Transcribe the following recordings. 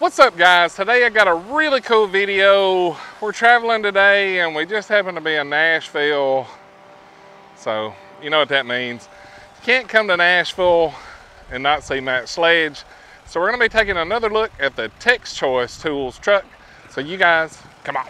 What's up guys? Today I got a really cool video. We're traveling today and we just happen to be in Nashville. So you know what that means. You can't come to Nashville and not see Matt Sledge. So we're gonna be taking another look at the Tech's Choice Tools truck. So you guys, come on.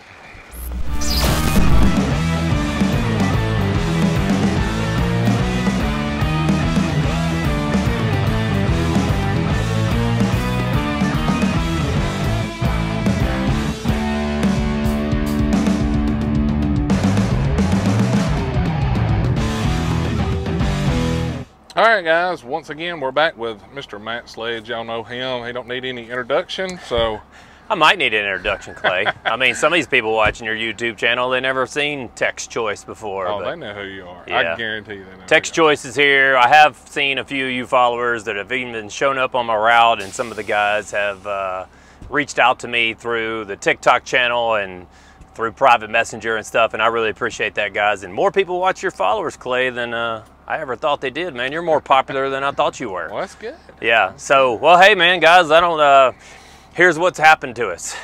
All right, guys. Once again, we're back with Mr. Matt Sledge. Y'all know him. He don't need any introduction, so I might need an introduction, Clay. I mean, some of these people watching your YouTube channel, they never seen Tech's Choice before. oh, but they know who you are. Yeah. I guarantee they know. Tex who you are. Choice is here. I have seen a few of you followers that have even been shown up on my route, and some of the guys have uh, reached out to me through the TikTok channel and through private messenger and stuff, and I really appreciate that, guys. And more people watch your followers, Clay, than uh, I ever thought they did, man. You're more popular than I thought you were. Well, that's good. Yeah. So, well, hey, man, guys, I don't. Uh, here's what's happened to us.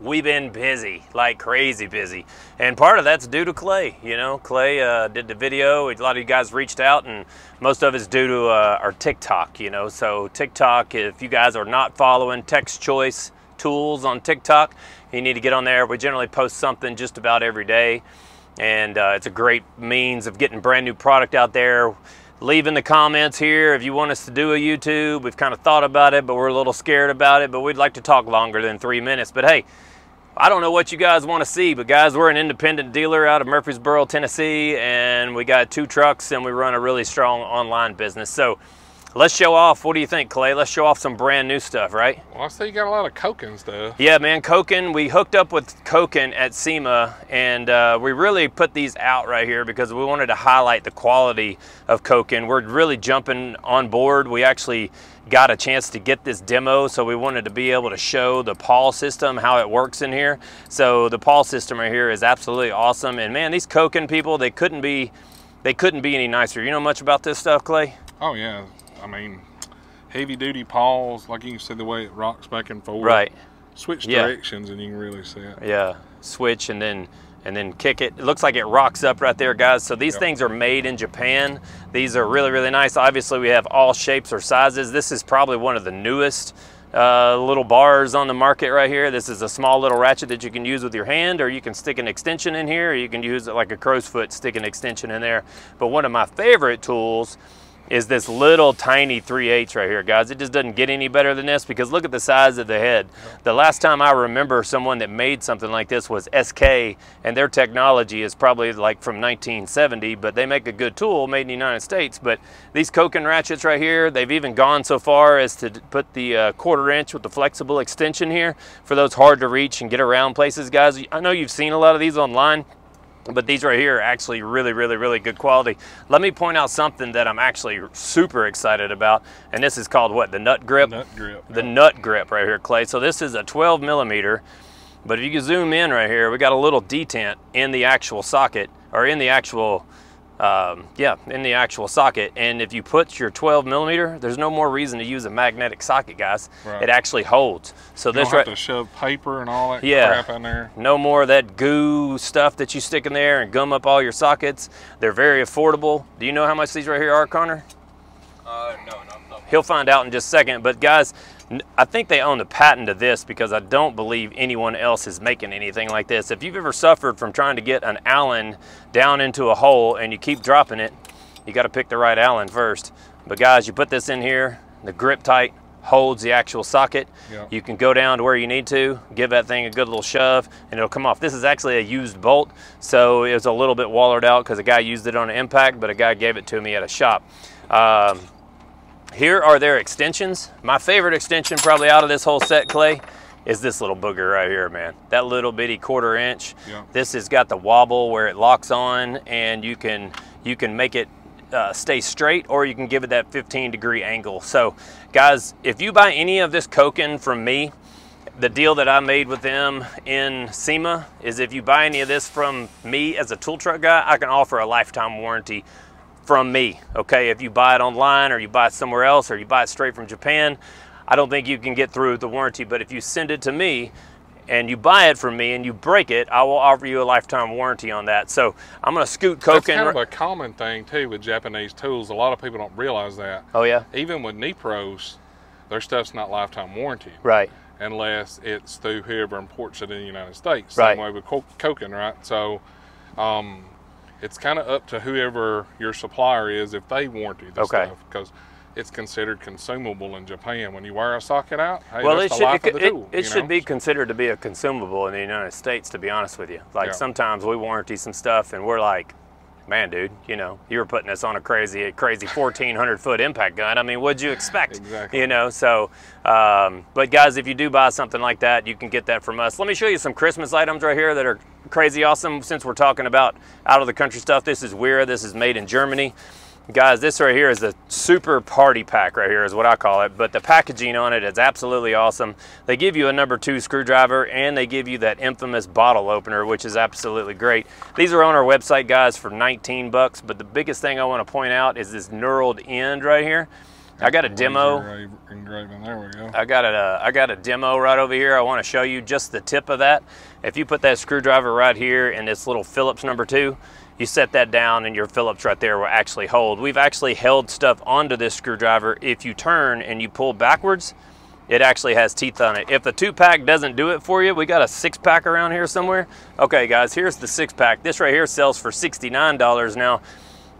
We've been busy, like crazy busy, and part of that's due to Clay. You know, Clay uh, did the video. A lot of you guys reached out, and most of it's due to uh, our TikTok. You know, so TikTok. If you guys are not following Tech's Choice Tools on TikTok, you need to get on there. We generally post something just about every day and uh, it's a great means of getting brand new product out there. Leave in the comments here if you want us to do a YouTube. We've kind of thought about it, but we're a little scared about it. But we'd like to talk longer than three minutes. But hey, I don't know what you guys want to see, but guys, we're an independent dealer out of Murfreesboro, Tennessee, and we got two trucks and we run a really strong online business. So let's show off. What do you think, Clay? Let's show off some brand new stuff, right? Well, I see you got a lot of Koken stuff. Yeah, man, Koken. We hooked up with Koken at SEMA, and uh, we really put these out right here because we wanted to highlight the quality of Koken. We're really jumping on board. We actually got a chance to get this demo, so we wanted to be able to show the pawl system, how it works in here. So the pawl system right here is absolutely awesome. And man, these Koken people, they couldn't be, they couldn't be any nicer. You know much about this stuff, Clay? Oh yeah. I mean, heavy duty pawls, like you can see the way it rocks back and forth. Right. Switch Yeah. directions and you can really see it. Yeah, switch and then and then kick it. It looks like it rocks up right there, guys. So these Yep. things are made in Japan. These are really, really nice. Obviously, we have all shapes or sizes. This is probably one of the newest uh, little bars on the market right here. This is a small little ratchet that you can use with your hand, or you can stick an extension in here, or you can use it like a crow's foot, stick an extension in there. But one of my favorite tools is this little tiny 3/8 right here, guys. It just doesn't get any better than this because look at the size of the head. The last time I remember someone that made something like this was SK, and their technology is probably like from 1970, but they make a good tool made in the United States. But these Koken ratchets right here, they've even gone so far as to put the uh, quarter inch with the flexible extension here for those hard to reach and get around places, guys. I know you've seen a lot of these online but these right here are actually really really really good quality. Let me point out something that i'm actually super excited about and this is called what? The nut grip? Nut grip. the nut grip right here clay. So this is a 12 millimeter but if you can zoom in right here we got a little detent in the actual socket or in the actual um, yeah in the actual socket and if you put your 12 millimeter there's no more reason to use a magnetic socket guys Right. it actually holds so You this don't have right to shove paper and all that Yeah. crap in there. no more of that goo stuff that you stick in there and gum up all your sockets. They're very affordable. Do you know how much these right here are, Connor? Uh, no, no, no. He'll find out in just a second. But guys, n- I think they own the patent to this because I don't believe anyone else is making anything like this. If you've ever suffered from trying to get an Allen down into a hole and you keep dropping it, you got to pick the right Allen first. But guys, you put this in here, the grip tight holds the actual socket. Yep. You can go down to where you need to, give that thing a good little shove, and it'll come off. This is actually a used bolt, so it was a little bit wallered out because a guy used it on an impact, but a guy gave it to me at a shop. Um, here are their extensions. My favorite extension probably out of this whole set, Clay, is this little booger right here, man. That little bitty quarter inch. Yeah. This has got the wobble where it locks on and you can you can make it uh, stay straight or you can give it that 15 degree angle. So guys, if you buy any of this Koken from me, the deal that I made with them in SEMA is if you buy any of this from me as a tool truck guy, I can offer a lifetime warranty from me. Okay, if you buy it online or you buy it somewhere else or you buy it straight from Japan, I don't think you can get through the warranty. But if you send it to me and you buy it from me and you break it, I will offer you a lifetime warranty on that. So I'm gonna scoot That's Koken. kind of a common thing too with Japanese tools. A lot of people don't realize that. oh yeah, Even with Nepros, their stuff's not lifetime warranty right. unless it's through whoever imports it in the United States. Right. Same way with Koken, right? So, um, it's kind of up to whoever your supplier is if they warranty the Okay. stuff because it's considered consumable in Japan. When you wear a socket out, hey, well, it the life should of it, the it, it should be considered to be a consumable in the United States. To be honest with you, like Yeah. sometimes we warranty some stuff and we're like, man, dude, you know, you were putting us on a crazy, a crazy 1400 foot impact gun. I mean, what'd you expect? Exactly. You know, so, um, but guys, if you do buy something like that, you can get that from us. Let me show you some Christmas items right here that are crazy awesome. Since we're talking about out of the country stuff, this is Wera. This is made in Germany. Guys, this right here is the super party pack right here is what I call it, but the packaging on it is absolutely awesome. They give you a number two screwdriver and they give you that infamous bottle opener, which is absolutely great. These are on our website, guys, for 19 bucks, but the biggest thing I want to point out is this knurled end right here. I got a demo. There we go. I got a, uh, I got a demo right over here. I want to show you just the tip of that. If you put that screwdriver right here in this little Phillips number two, you set that down and your Phillips right there will actually hold. We've actually held stuff onto this screwdriver. If you turn and you pull backwards, it actually has teeth on it. If the two pack doesn't do it for you, we got a six pack around here somewhere. Okay guys, here's the six pack. This right here sells for $69 now.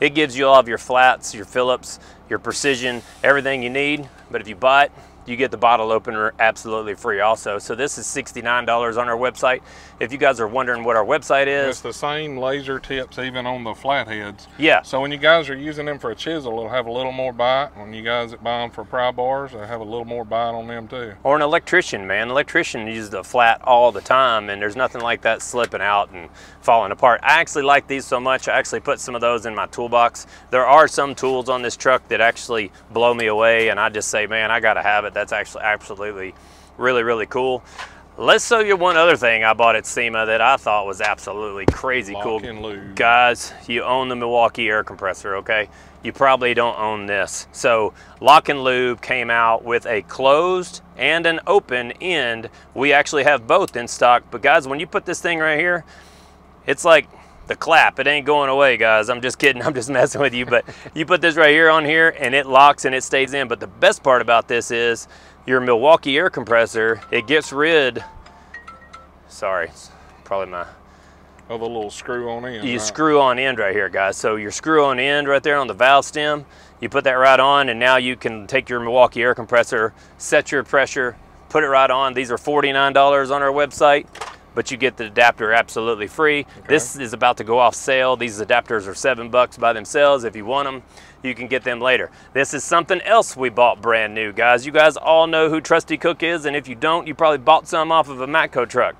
It gives you all of your flats, your Phillips, your precision, everything you need. But if you buy it, you get the bottle opener absolutely free also. So this is $69 on our website. If you guys are wondering what our website is. It's the same laser tips even on the flatheads. yeah, So when you guys are using them for a chisel, it'll have a little more bite. When you guys that buy them for pry bars, they have a little more bite on them too. or an electrician, man. electrician uses the flat all the time, and there's nothing like that slipping out and falling apart. I actually like these so much, I actually put some of those in my toolbox. There are some tools on this truck that actually blow me away, and I just say, man, I gotta have it. That's actually absolutely really, really cool. Let's show you one other thing I bought at SEMA that I thought was absolutely crazy Lock cool. and lube. Guys, you own the Milwaukee air compressor, okay? You probably don't own this. So, Lock and Lube came out with a closed and an open end. We actually have both in stock, but guys, when you put this thing right here, it's like the clap. It ain't going away, guys. I'm just kidding. I'm just messing with you. But you put this right here on here and it locks and it stays in. But the best part about this is your Milwaukee air compressor, it gets rid, sorry, it's probably my Of a little screw on end. you right? screw on end right here guys so your screw on end right there on the valve stem you put that right on and now you can take your Milwaukee air compressor set your pressure put it right on these are $49 on our website but you get the adapter absolutely free. This is about to go off sale. These adapters are seven bucks by themselves. If you want them you can get them later. This is something else we bought brand new guys. You guys all know who trusty cook is and if you don't you probably bought some off of a matco truck.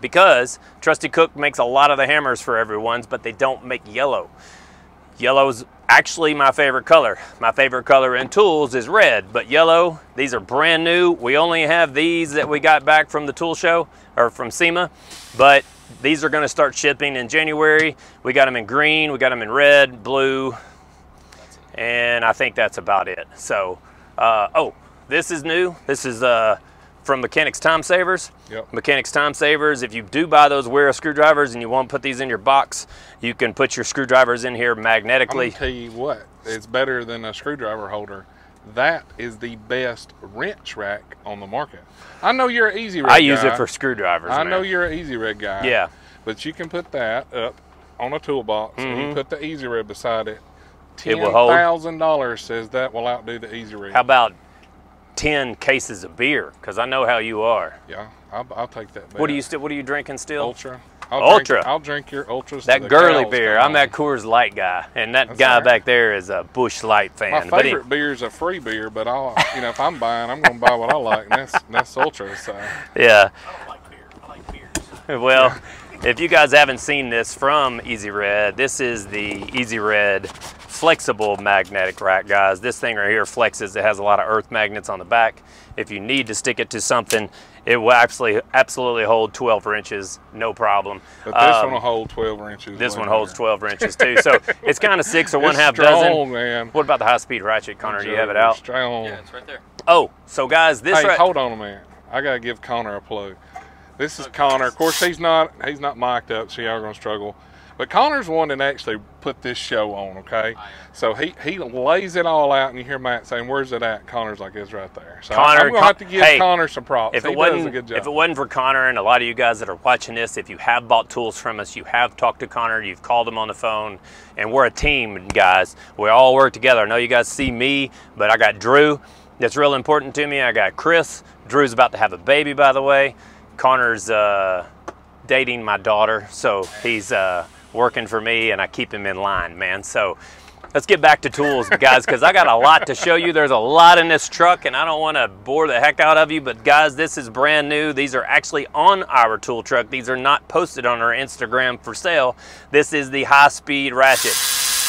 Because Trusty Cook makes a lot of the hammers for everyone's, but they don't make yellow. Yellow's actually my favorite color. My favorite color in tools is red, but yellow, these are brand new. We only have these that we got back from the tool show or from SEMA, but these are gonna start shipping in January. We got them in green, we got them in red, blue, and I think that's about it. So, uh, oh, this is new. This is uh, from Mechanics Time Savers. Yep. Mechanics Time Savers. If you do buy those Wera screwdrivers and you want to put these in your box, you can put your screwdrivers in here magnetically. gonna tell you what, it's better than a screwdriver holder. That is the best wrench rack on the market. I know you're an easy I use it for screwdrivers. I man. know you're an easy rig guy. Yeah. But you can put that up on a toolbox and you put the easy rig beside it. Mm-hmm. It Ten will hold. thousand dollars says that will outdo the easy rig. How about 10 cases of beer? Because I know how you are. yeah, I'll, I'll take that. What are you still? What are you drinking still? Ultra. I'll Ultra. Drink, I'll drink your ultras. That girly beer. I'm that. Coors Light guy, and that That's guy all right. back there is a Busch Light fan. My But he- favorite beer is a free beer, but I'll, you know, if I'm buying, I'm gonna buy what I like, and that's that's ultra. So Yeah. I don't like beer. I like beers. Well, if you guys haven't seen this from EZ Red, this is the EZ Red flexible magnetic rack, guys. This thing right here flexes. It has a lot of earth magnets on the back. If you need to stick it to something, it will absolutely absolutely hold 12 inches, no problem. But this Um, one will hold 12 inches. this one holds 12 inches too. So it's kind of six or one It's half strong, dozen. man. What about the high speed ratchet, Connor? Do you have it out? Strong. Yeah, it's right there. Oh, so guys, this Hey, right, hold on a minute. I gotta give Connor a plug. This is Connor. Of course, he's not he's not mic'd up, so y'all are gonna struggle. But Connor's one that actually put this show on. Okay, oh, so he he lays it all out, and you hear Matt saying, "Where's it at?" Connor's like, "It's right there." So Connor- I'm gonna have to give hey, Connor some props. if he it does a wasn't good job. if it wasn't for Connor and a lot of you guys that are watching this, if you have bought tools from us, you have talked to Connor, you've called him on the phone, and we're a team, guys. We all work together. I know you guys see me, but I got Drew. That's real important to me. I got Chris. Drew's about to have a baby, by the way. Connor's uh, dating my daughter, so he's uh, working for me, and I keep him in line, man. So let's get back to tools, guys, because I got a lot to show you. There's a lot in this truck, and I don't want to bore the heck out of you, but guys, this is brand new. These are actually on our tool truck. These are not posted on our Instagram for sale. This is the high-speed ratchet.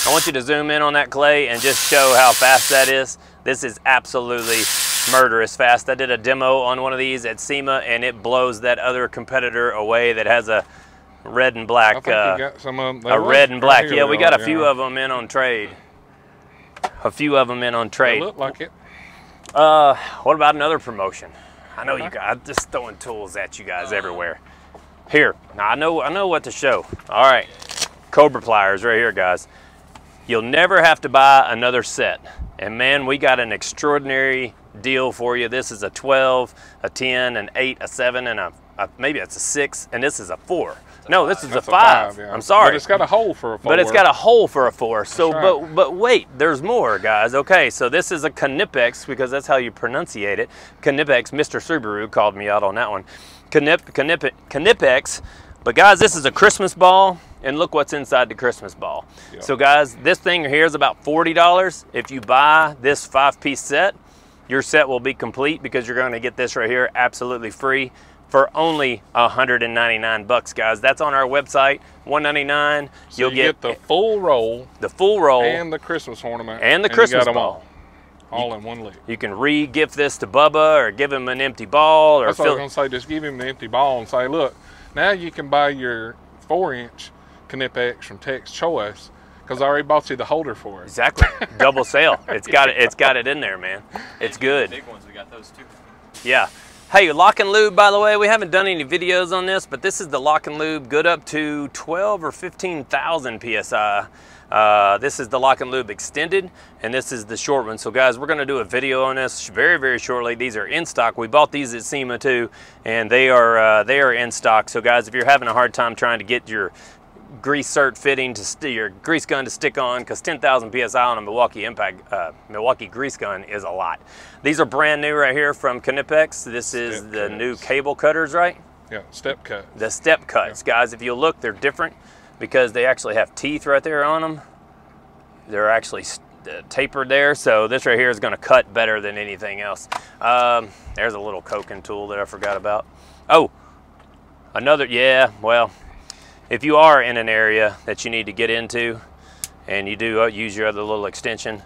I want you to zoom in on that clay and just show how fast that is. This is absolutely murderous fast. I did a demo on one of these at SEMA and it blows that other competitor away that has a red and I black, uh, you got some of them. a red and black. Yeah, we got a few of them in on trade. A few of them in on They trade. look like it. Uh, what about another promotion? I know you guys I'm just throwing tools at you guys everywhere. Here, now I know I know what to show. All right, Cobra pliers right here, guys. You'll never have to buy another set. And man, we got an extraordinary deal for you. This is a 12, a 10, an 8, a 7, and a, a maybe it's a 6, and this is a 4. No, this is a 5. yeah. I'm sorry. but it's got a hole for a four. But it's got a hole for a four. So, That's but but wait, there's more, guys. Okay, so this is a Knipex because that's how you pronunciate it. Knipex. Mr. Subaru called me out on that one. Knip Knip Knipex. But guys, this is a Christmas ball, and look what's inside the Christmas ball. Yep. So guys, this thing here is about forty dollars. If you buy this five-piece set, your set will be complete because you're going to get this right here absolutely free for only 199 bucks, guys. That's on our website, 199. So You'll you get, the full roll the full roll. and the Christmas ornament And the you Christmas ball. all, all in one lick. you can re-gift this to Bubba or give him an empty ball or That's what I was gonna say. Just give him the empty ball and say, look, now you can buy your four-inch Knipex from Tech's Choice because I already bought you the holder for it. Exactly, double sale. It's got it. It's got it in there, man. It's good. Big ones, we got those too. Yeah. Hey, lock and lube, by the way, we haven't done any videos on this, but this is the lock and lube, good up to 12 or 15,000 PSI. Uh, this is the lock and lube extended, and this is the short one. So guys, we're gonna do a video on this very, very shortly. These are in stock. We bought these at SEMA too, and they are, uh, they are in stock. So guys, if you're having a hard time trying to get your grease zerk fitting to your grease gun to stick on because 10,000 psi on a Milwaukee Impact uh, Milwaukee grease gun is a lot. These are brand new right here from Knipex. This is Step the cuts. new cable cutters, right? Yeah, step cut. The step cuts, guys. If you look, they're different because they actually have teeth right there on them. They're actually uh, tapered there, so this right here is going to cut better than anything else. Um, there's a little Koken tool that I forgot about. Oh, another, yeah, well, if you are in an area that you need to get into and you do uh, use your other little extension,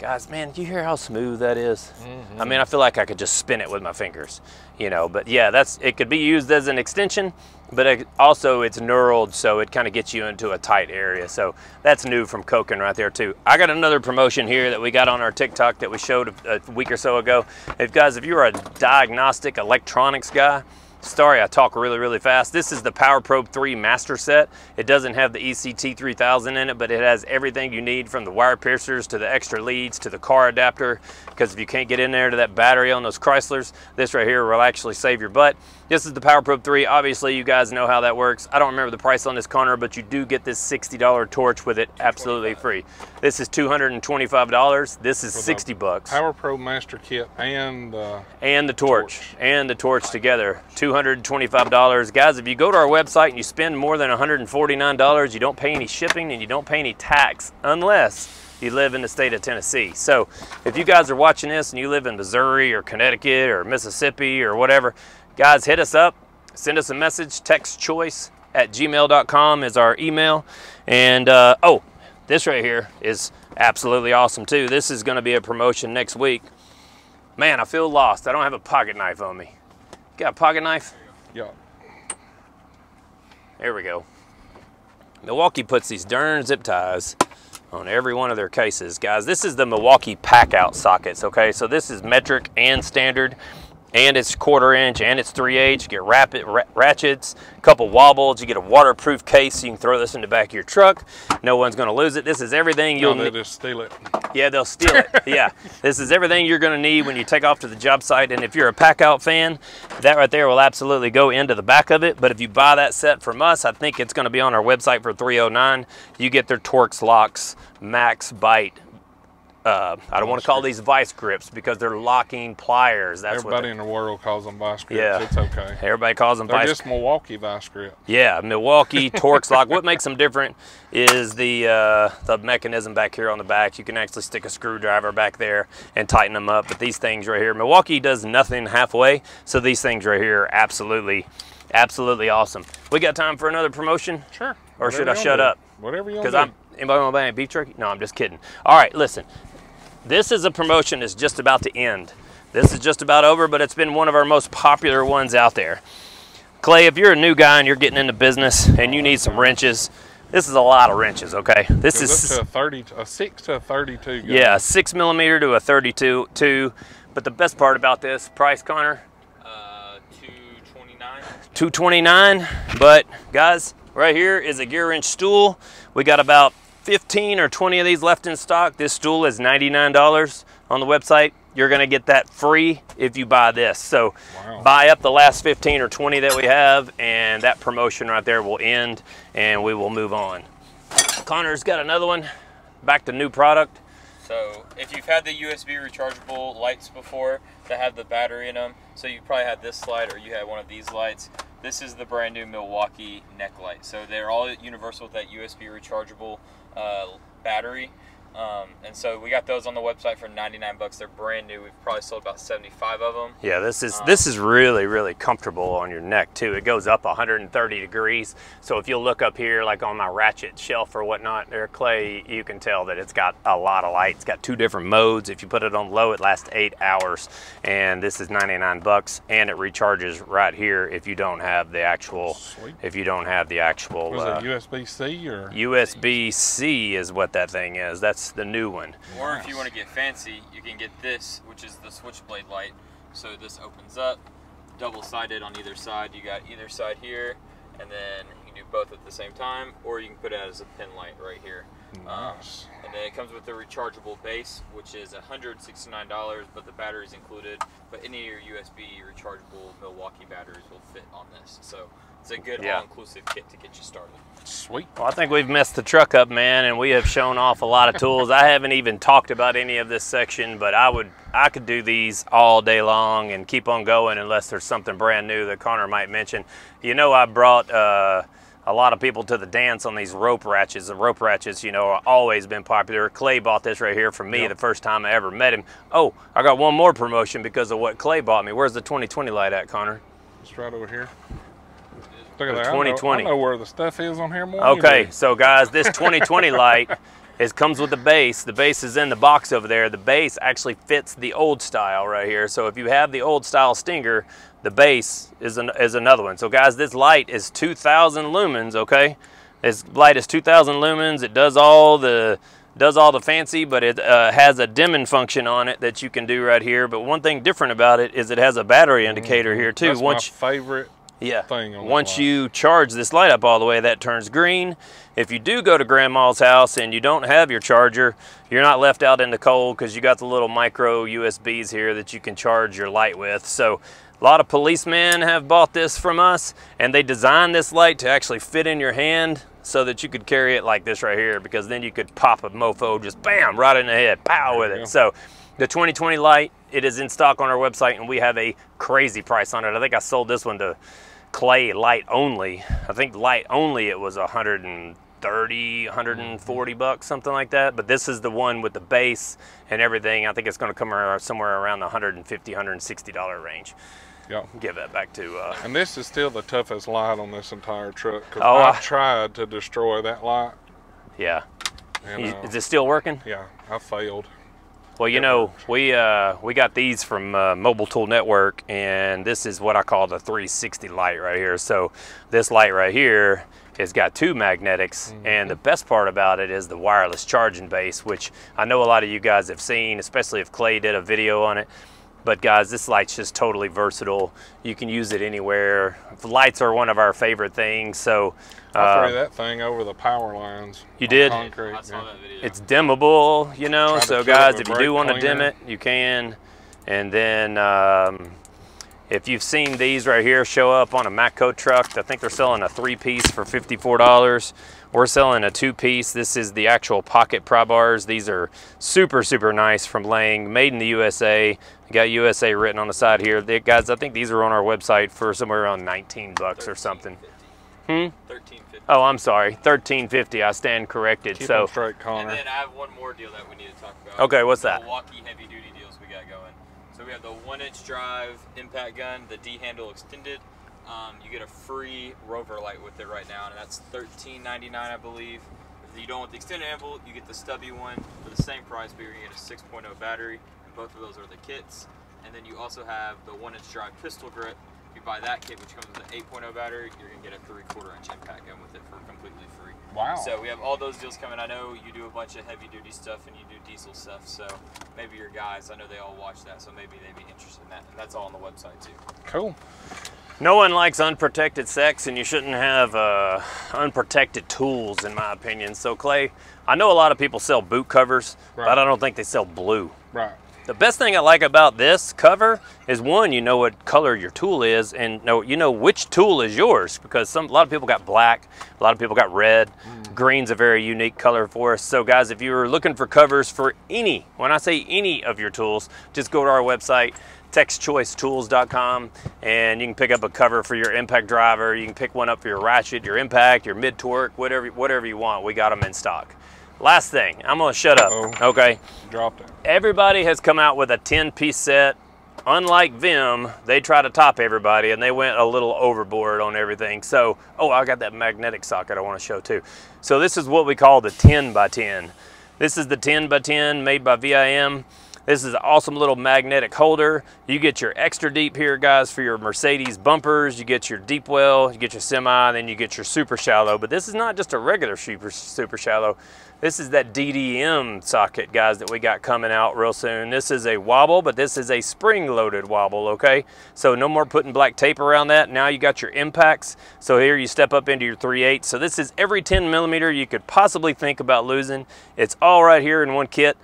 guys, man, do you hear how smooth that is? I mean, I feel like I could just spin it with my fingers, you know, but yeah, that's, it could be used as an extension, but it, also it's knurled, so it kind of gets you into a tight area. So that's new from Koken right there too. I got another promotion here that we got on our TikTok that we showed a, a week or so ago. If guys, if you're a diagnostic electronics guy, Sorry, I talk really, really fast. This is the Power Probe 3 Master Set. It doesn't have the ECT 3000 in it, but it has everything you need from the wire piercers to the extra leads to the car adapter. Because if you can't get in there to that battery on those Chryslers, this right here will actually save your butt. This is the Power Probe 3. Obviously, you guys know how that works. I don't remember the price on this Connor, but you do get this $60 torch with it absolutely free. This is $225. This is For 60 bucks Power Probe Master Kit and uh, and the torch, and the torch together $225 guys if you go to our website and you spend more than $149 you don't pay any shipping and you don't pay any tax unless you live in the state of Tennessee so if you guys are watching this and you live in Missouri or Connecticut or Mississippi or whatever guys hit us up send us a message tech's choice at gmail.com is our email and uh, oh this right here is absolutely awesome too this is going to be a promotion next week Man, I feel lost. I don't have a pocket knife on me. Got a pocket knife? yeah, There we go. Milwaukee puts these darn zip ties on every one of their cases. Guys, this is the Milwaukee pack out sockets, okay? So this is metric and standard and it's quarter inch and it's 3 8 You get rapid ra ratchets, a couple wobbles. You get a waterproof case so you can throw this in the back of your truck. No one's going to lose it. This is everything you'll No, need. they just steal it. Yeah, they'll steal it. yeah, this is everything you're going to need when you take off to the job site. And if you're a pack out fan, that right there will absolutely go into the back of it. But if you buy that set from us, I think it's going to be on our website for 309. You get their Torque Locks, Max Bite. Uh, I don't want to call these vice grips because they're locking pliers. That's Everybody what in the world calls them vice grips. Yeah. It's okay. everybody calls them They're vice. just Milwaukee vice grip. Yeah, Milwaukee Torque Lock. What makes them different is the uh, the mechanism back here on the back. You can actually stick a screwdriver back there and tighten them up. But these things right here, Milwaukee does nothing halfway. So these things right here, are absolutely, absolutely awesome. We got time for another promotion? Sure. Or should I shut wanna up? Whatever you want Because I'm anybody want to buy any beef jerky? No, I'm just kidding. All right, listen. This is a promotion that's just about to end. This is just about over, but it's been one of our most popular ones out there. Clay, if you're a new guy and you're getting into business and you need some wrenches, this is a lot of wrenches, okay? This is up to a 30, a 6 to a 32. gun. yeah, six millimeter to a 32 two. But the best part about this price, Connor, Uh, 229. 229 but guys right here is a gear wrench stool we got about 15 or 20 of these left in stock this stool is $99 on the website you're going to get that free if you buy this so Wow. buy up the last 15 or 20 that we have and that promotion right there will end and we will move on connor's got another one back to new product So if you've had the USB rechargeable lights before that have the battery in them, so you probably had this slide or you had one of these lights. This is the brand new Milwaukee neck light. So they're all universal with that USB rechargeable uh, battery. Um, and so we got those on the website for 99 bucks. They're brand new. We've probably sold about 75 of them. Yeah, this is Um, this is really really comfortable on your neck too. It goes up 130 degrees. So if you'll look up here, like on my ratchet shelf or whatnot, there, Clay, you can tell that it's got a lot of light. It's got two different modes. If you put it on low, it lasts eight hours, and this is 99 bucks, and it recharges right here if you don't have the actual Sweet. if you don't have the actual Was uh, it USB C or? USB C is what that thing is. That's the new one. Or if you want to get fancy, you can get this, which is the switchblade light. So this opens up, double-sided on either side. You got either side here, and then you can do both at the same time, or you can put it as a pin light right here. Um, and then it comes with a rechargeable base, which is $169, but the battery's included. But any of your USB rechargeable Milwaukee batteries will fit on this. So it's a good Yeah. all-inclusive kit to get you started. Sweet. Well, I think we've messed the truck up, man, and we have shown off a lot of tools. I haven't even talked about any of this section, but I would, I could do these all day long and keep on going unless there's something brand new that Connor might mention. You know, I brought uh, a lot of people to the dance on these rope ratchets. The rope ratchets, you know, are always been popular. Clay bought this right here from me Yep. the first time I ever met him. Oh, I got one more promotion because of what Clay bought me. Where's the 2020 light at, Connor? It's right over here. Look at that. I know- I know where the stuff is on here more. Okay, so guys, this 2020 light is comes with the base. The base is in the box over there. The base actually fits the old style right here. So if you have the old style Stinger, the base is an, is another one. So guys, this light is 2,000 lumens. Okay, this light is 2,000 lumens. It does all the does all the fancy, but it uh, has a dimming function on it that you can do right here. But one thing different about it is it has a battery indicator here too. That's Once my favorite. Yeah. thing on Once you charge this light up all the way, that turns green. If you do go to grandma's house and you don't have your charger, you're not left out in the cold because you got the little micro USBs here that you can charge your light with. So a lot of policemen have bought this from us and they designed this light to actually fit in your hand so that you could carry it like this right here because then you could pop a mofo just bam right in the head, pow with it. So the 2020 light, it is in stock on our website and we have a crazy price on it. I think I sold this one to clay light only. I think light only it was 130, 140 bucks, something like that. But this is the one with the base and everything. I think it's going to come around somewhere around the 150, 160 dollar range. Yeah. Give that back to. Uh, And this is still the toughest light on this entire truck because Oh, I I- tried to destroy that light. yeah. And, uh, Is it still working? yeah, I failed. Well, you know, we uh, we got these from uh, Mobile Tool Network, and this is what I call the 360 light right here. So this light right here has got two magnetics, and the best part about it is the wireless charging base, which I know a lot of you guys have seen, especially if Clay did a video on it. But guys, this light's just totally versatile. You can use it anywhere. Lights are one of our favorite things, so I uh, threw that thing over the power lines. You did? Concrete. I saw yeah. that video. it's dimmable, you know. Tried So guys, if you do want to dim it, you can. And then um, if you've seen these right here show up on a Matco truck, I think they're selling a three-piece for $54. We're selling a two-piece. This is the actual pocket pry bars. These are super, super nice from Lang, made in the USA. Got USA written on the side here. They, guys, I think these are on our website for somewhere around 19 bucks or something. Hmm? Thirteen fifty. Oh, I'm sorry, 1350. I stand corrected. Keep so. them straight, And Connor. then I have one more deal that we need to talk about. Okay, what's that? Milwaukee heavy duty deals we got going. So we have the one inch drive impact gun, the D handle extended. Um, you get a free Rover light with it right now, and that's $13.99, I believe. If you don't want the extended handle, you get the stubby one for the same price, but you're gonna get a 6.0 battery, and both of those are the kits. And then you also have the one inch drive pistol grip. If you buy that kit, which comes with an 8.0 battery, you're gonna get a three quarter inch impact gun with it for completely free. Wow. So we have all those deals coming. I know you do a bunch of heavy duty stuff and you do diesel stuff. So maybe your guys, I know they all watch that. So maybe they'd be interested in that. And that's all on the website too. cool. No one likes unprotected sex, and you shouldn't have uh, unprotected tools, in my opinion. So, Clay, I know a lot of people sell boot covers, Right. but I don't think they sell blue. Right. The best thing I like about this cover is one, you know what color your tool is, and know you know which tool is yours because some a lot of people got black, a lot of people got red. Mm. Green's a very unique color for us. So guys, if you're looking for covers for any, when I say any of your tools, just go to our website techchoicetools.com and you can pick up a cover for your impact driver. You can pick one up for your ratchet, your impact, your mid torque, whatever whatever you want. We got them in stock. Last thing, I'm gonna shut up. Uh-oh. Okay Dropped it. everybody has come out with a 10 piece set. Unlike Vim, they try to top everybody and they went a little overboard on everything. So, oh, I got that magnetic socket I want to show too. So, this is what we call the 10 by 10. This is the 10 by 10 made by VIM. This is an awesome little magnetic holder. You get your extra deep here, guys, for your Mercedes bumpers. You get your deep well, you get your semi, and then you get your super shallow. But this is not just a regular super, super shallow. This is that DDM socket, guys, that we got coming out real soon. This is a wobble, but this is a spring-loaded wobble, okay? So no more putting black tape around that. Now you got your impacts. So here you step up into your 3/8. So this is every 10 millimeter you could possibly think about losing. It's all right here in one kit.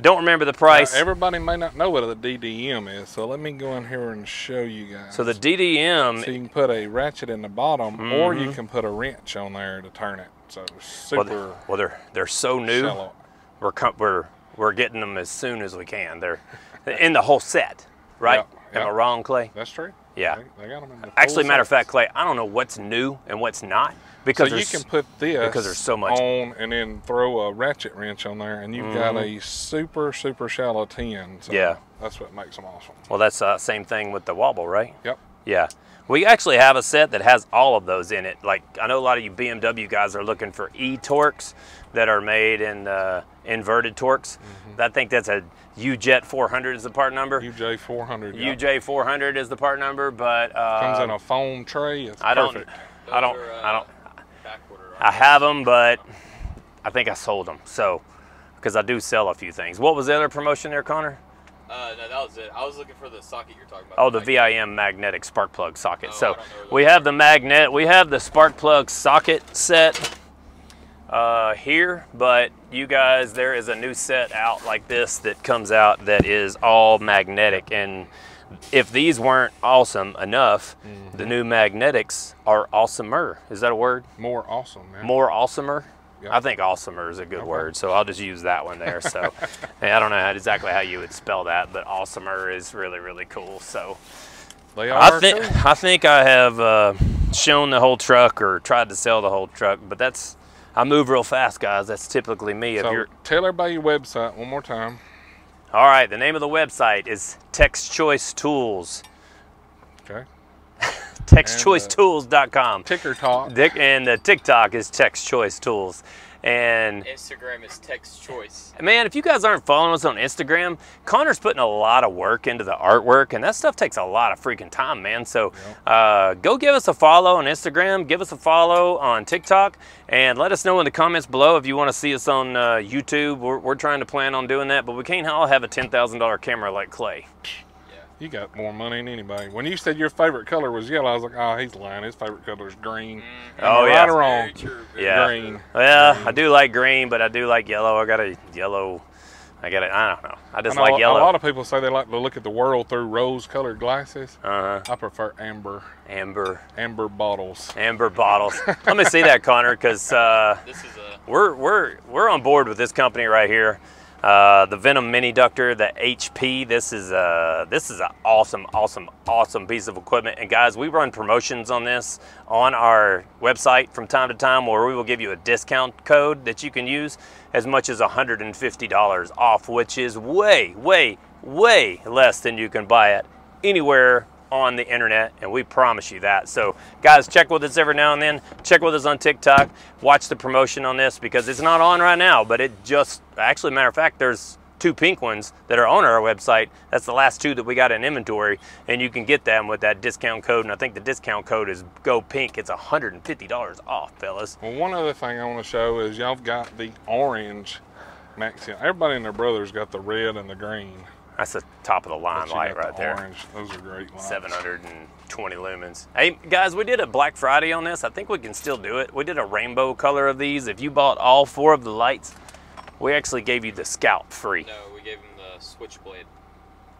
Don't remember the price. Now, everybody may not know what a DDM is, so let me go in here and show you guys. so the DDM, So you can put a ratchet in the bottom, or Mm-hmm. you can put a wrench on there to turn it. So well, super they- well, they're they're so new. shallow. We're we're we're getting them as soon as we can. They're in the whole set, right? Yeah, Am I wall Clay? That's true. Yeah. They, they got 'em in the Actually, matter of fact, Clay, I don't know what's new and what's not So because you there's- can put this because there's so much- on and then throw a ratchet wrench on there, and you've got Mm-hmm. a super super shallow tin. So Yeah. that's what makes them awesome. well, that's uh, same thing with the wobble, right? Yep. Yeah. We actually have a set that has all of those in it. Like I know a lot of you BMW guys are looking for E Torx that are made in uh, inverted Torx. Mm-hmm. I think that's a UJet 400 is the part number. UJ 400 yep. UJ 400 is the part number, but uh, comes in a foam tray. It's I don't, perfect. I don't, are, I uh, don't. I have them, but I think I sold them. So, because I do sell a few things. What was the other promotion there, Connor? Uh, no, that was it. I was looking for the socket you're talking about. Oh, the VIM magnetic spark plug socket. Oh, so don't know what we have the magnet, we have the spark plug socket set uh, here, but you guys, there is a new set out like this that comes out that is all magnetic. And if these weren't awesome enough, the new magnetics are awesomer. Is that a word? More awesome, man. More awesomer? Yeah. I think awesomer is a good word, so I'll just use that one there. So I don't know how, exactly how you would spell that, but awesomer is really, really cool. So They are I think cool. I think I have uh, shown the whole truck or tried to sell the whole truck, but that's I move real fast, guys. That's typically me. If So you're tell everybody your website one more time. All right, the name of the website is Tech's Choice Tools. Okay. TexChoiceTools.com. Uh, Ticker talk. Dick and the TikTok is Tech's Choice Tools. And Instagram is tech's choice. man, if you guys aren't following us on Instagram, Connor's putting a lot of work into the artwork, and that stuff takes a lot of freaking time, man. So uh, go give us a follow on Instagram, give us a follow on TikTok, and let us know in the comments below if you want to see us on uh, YouTube. We're, we're trying to plan on doing that, but we can't all have a $10,000 camera like Clay. You got more money than anybody. When you said your favorite color was yellow, I was like, oh, he's lying. His favorite color is green. Am I Oh, yeah. Right or wrong? True. Yeah. Green. Yeah, I do like green, but I do like yellow. I got a yellow. I got a, I don't know. I I just know like yellow. A lot of people say they like to look at the world through rose-colored glasses. uh-huh. I prefer amber, Amber, amber bottles. amber bottles. Let me see that, Connor, because uh, This is a we're we're we're on board with this company right here. Uh, the Venom Mini Ductor, the HP. This is a, this is an awesome, awesome, awesome piece of equipment. And guys, we run promotions on this on our website from time to time, where we will give you a discount code that you can use as much as $150 off, which is way, way, way less than you can buy it anywhere on the internet, and we promise you that. So, guys, check with us every now and then. Check with us on TikTok. Watch the promotion on this because it's not on right now, but it just actually, matter of fact, there's two pink ones that are on our website. That's the last two that we got in inventory, and you can get them with that discount code. And I think the discount code is Go Pink. It's $150 off, fellas. Well, one other thing I want to show is y'all got the orange Maxion. Everybody and their brothers got the red and the green. That's the top of the line light right the there. Orange. Those are great lights. 720 lumens. Hey guys, we did a Black Friday on this. I think we can still do it. We did a rainbow color of these. If you bought all four of the lights, we actually gave you the Scout free. no. We gave him the switchblade.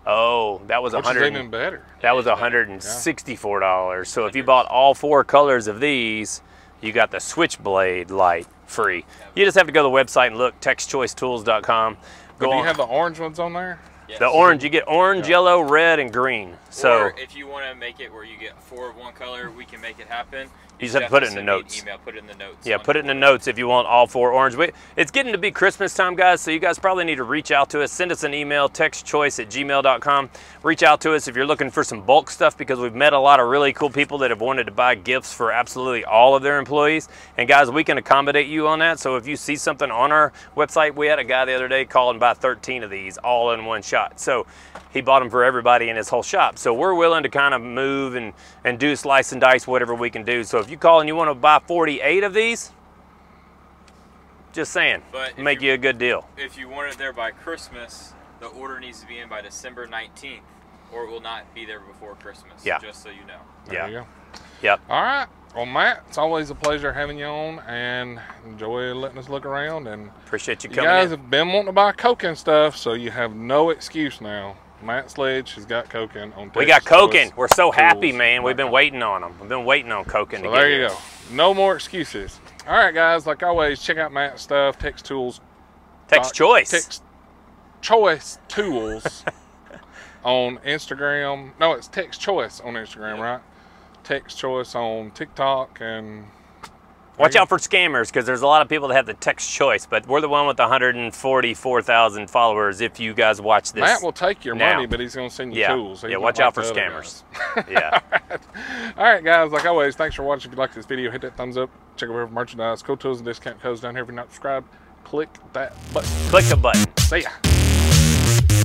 Oh, that was a Which is hundred. even better. That was It is hundred and sixty-four dollars. So if you bought all four colors of these, you got the Switchblade light free. You just have to go to the website and look textchoicetools.com. But do you on. have the orange ones on there? Yes. the orange, you get orange, yellow, red, and green. So or if you want to make it where you get four of one color, we can make it happen. You just have to put it in the notes. Email, put it in the notes. Yeah, put it in the the notes if you want all four orange. We- It's getting to be Christmas time, guys, so you guys probably need to reach out to us. Send us an email, textchoice at gmail.com. Reach out to us if you're looking for some bulk stuff because we've met a lot of really cool people that have wanted to buy gifts for absolutely all of their employees. And guys, we can accommodate you on that. So if you see something on our website, we had a guy the other day call and buy 13 of these all in one shot. So he bought them for everybody in his whole shop. So we're willing to kind of move and, and do slice and dice whatever we can do. So if you call and you want to buy 48 of these, just saying, But make you- you a good deal. If you want it there by Christmas, the order needs to be in by December 19th, or it will not be there before Christmas. Yeah. Just so you know. There Yeah. you go. Yep. All right. Well, Matt, it's always a pleasure having you on and enjoy letting us look around. And Appreciate you coming. you guys in. have been wanting to buy Koken stuff, so you have no excuse now. Matt Sledge has got Koken on We got Koken. We're so happy, man. We've been waiting on them. We've been waiting on Koken to So there here. you go. No more excuses. All right, guys. Like always, check out Matt's stuff. Text Tools. Tech's choice. Tech's Choice Tools on Instagram. No, it's Tech's Choice on Instagram, right? Tech's Choice on TikTok and Watch out for scammers because there's a lot of people that have the tech's choice, but we're the one with 144,000 followers. If you guys watch this, Matt will take your now. money, but he's going to send you yeah, tools. He's yeah. Watch like out for scammers. yeah. All right, guys. Like always, thanks for watching. If you like this video, hit that thumbs up. Check out our merchandise, cool tools, and discount codes down here. If you're not subscribed, click that button. Click the button. See ya.